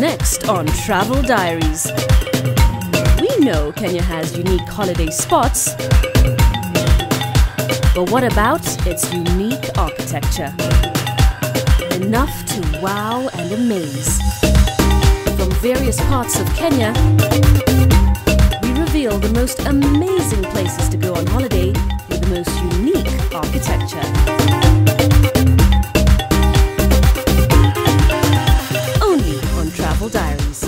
next on Travel Diaries. We know Kenya has unique holiday spots, but what about its unique architecture? Enough to wow and amaze. From various parts of Kenya, we reveal the most amazing places to go on holiday with the most unique architecture. Diaries.